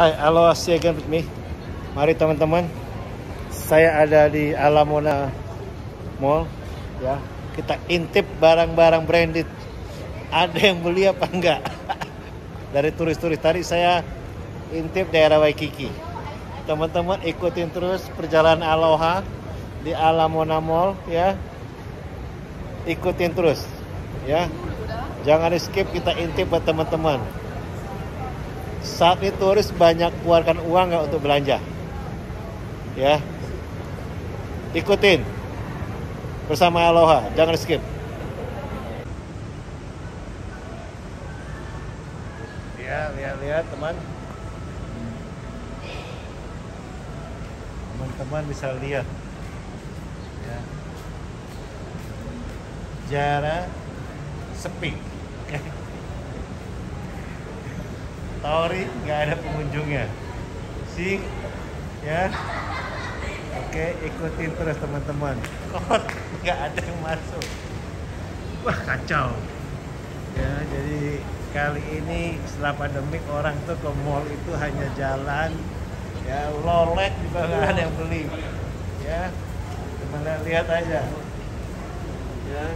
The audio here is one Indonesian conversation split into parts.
Hai, halo see again with me. Mari teman-teman, saya ada di Alamona Mall, ya. Kita intip barang-barang branded. Ada yang beli apa enggak? Dari turis-turis tadi saya intip daerah Waikiki. Teman-teman ikutin terus perjalanan Aloha di Alamona Mall, ya. Ikutin terus, ya. Jangan di skip kita intip buat teman-teman saat ini turis banyak keluarkan uang nggak untuk belanja? Ya. Ikutin. Bersama Aloha. Jangan skip. Ya lihat-lihat teman. Teman-teman bisa lihat. Ya. Jarak sepi oke Tori nggak ada pengunjungnya. Sing ya. Oke ikutin terus teman-teman. Kot nggak ada yang masuk? Wah kacau. Ya jadi kali ini setelah pandemik orang tuh ke mall itu hanya jalan. Ya lolek juga nggak ada yang beli. Ya teman lihat aja. Ya.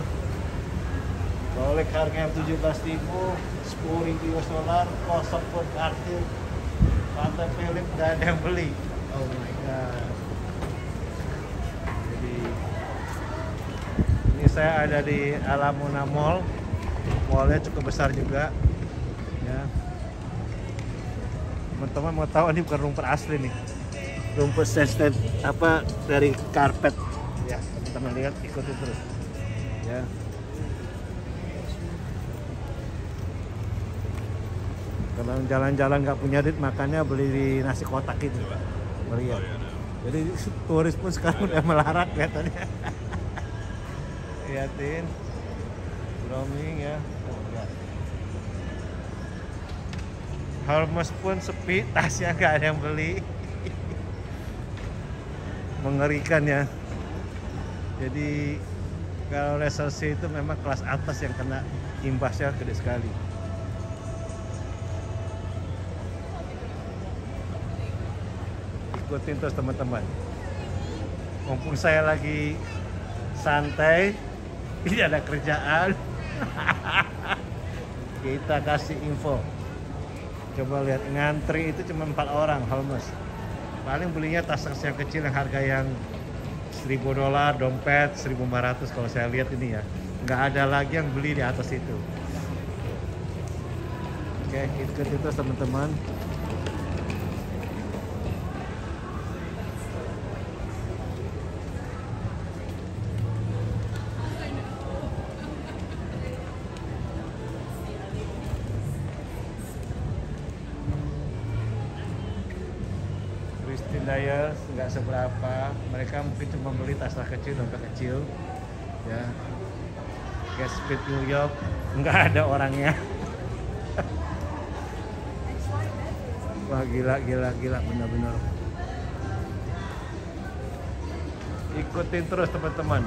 Lolek harganya tujuh belas ribu 10 ribu US dollar kosong pun kartu Pantai Philip gak ada yang beli. Oh my god. Jadi ini saya ada di Alamuna Mall. Mallnya cukup besar juga ya. Teman-teman mau tahu ini bukan rumput asli nih. Rumput stand apa dari karpet? Ya teman-teman lihat ikutin terus ya kalau jalan-jalan nggak punya duit makannya beli di nasi kotak itu. Melihat jadi turis pun sekarang udah melarat kelihatannya. Liatin. Roaming ya. Hermes pun sepi tasnya nggak ada yang beli. Mengerikan ya. Jadi kalau resesi itu memang kelas atas yang kena imbasnya gede sekali ikutin terus teman-teman. Mumpung saya lagi santai ini ada kerjaan. Kita kasih info. Coba lihat ngantri itu cuma empat orang Holmes paling belinya tas tas yang kecil yang harga yang 1000 dolar dompet 1500 kalau saya lihat ini ya. Nggak ada lagi yang beli di atas itu. Oke ikutin terus teman-teman Dyers nggak seberapa. Mereka mungkin cuma beli tas-tas kecil dompet kecil. Ya. Kate Speed New York nggak ada orangnya. Wah gila gila gila benar-benar. Ikutin terus teman-teman.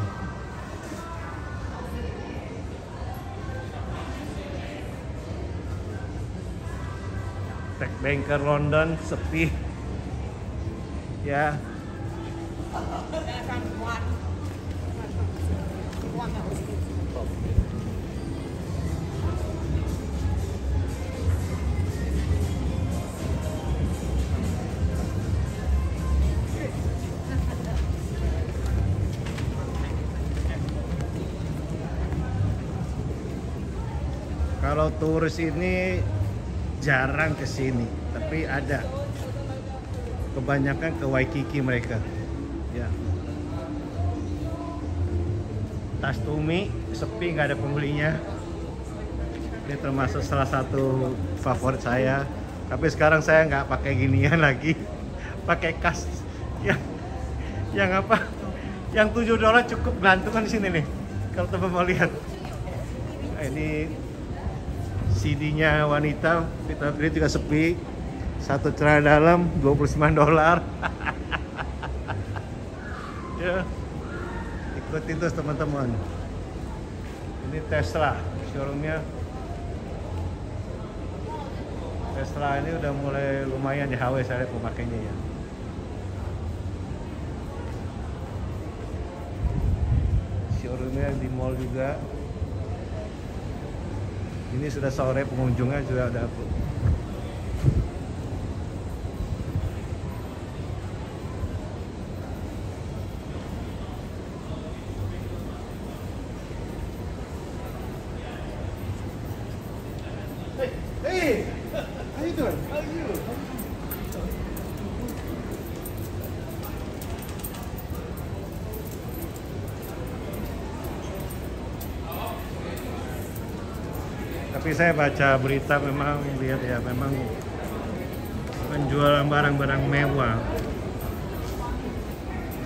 Tech Banker London sepi ya. Kalau turis ini jarang ke sini tapi ada kebanyakan ke Waikiki mereka. Ya. Tas tumi sepi nggak ada pembelinya. Ini termasuk salah satu favorit saya. Tapi sekarang saya nggak pakai ginian lagi. Pakai kas. Ya. Yang apa? Yang 7 dolar cukup gantungan di sini nih kalau teman mau lihat. Nah, ini CD-nya wanita kita beli juga sepi satu celana dalam 29 dolar. Ya. Ikutin terus teman-teman. Ini Tesla showroomnya. Tesla ini udah mulai lumayan di HW saya pemakainya ya. Showroomnya di mall juga. Ini sudah sore pengunjungnya sudah ada Tapi saya baca berita memang lihat ya memang penjualan barang-barang mewah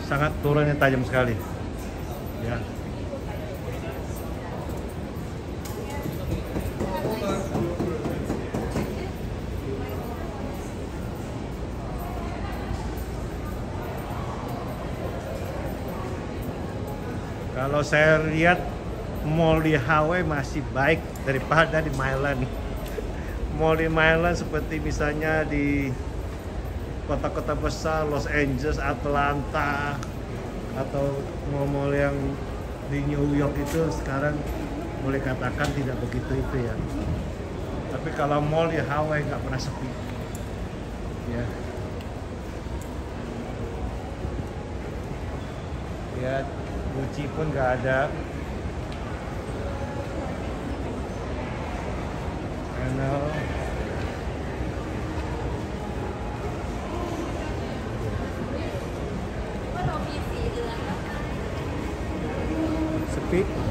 sangat turunnya tajam sekali. Ya. Kalau saya lihat mall di Hawaii masih baik daripada di Milan. Mall di Milan seperti misalnya di kota-kota besar Los Angeles, Atlanta, atau mall-mall yang di New York itu sekarang boleh katakan tidak begitu itu ya. Tapi kalau mall di Hawaii nggak pernah sepi. Ya. Ya, Gucci pun nggak ada. Chanel. Sepi.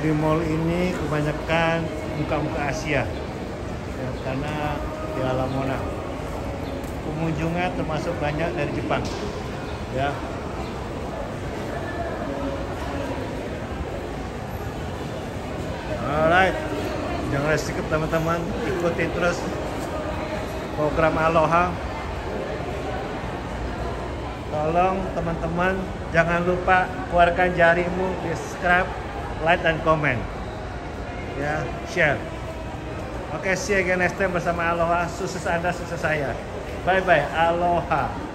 Di mall ini kebanyakan muka-muka Asia. Ya, karena di Alamona pengunjungnya termasuk banyak dari Jepang. Ya. Alright. Jangan skip teman-teman. Ikuti terus program Aloha. Tolong teman-teman jangan lupa keluarkan jarimu di subscribe like dan komen ya share Oke, see you again next time bersama Aloha. Sukses Anda, sukses saya. Bye bye, Aloha.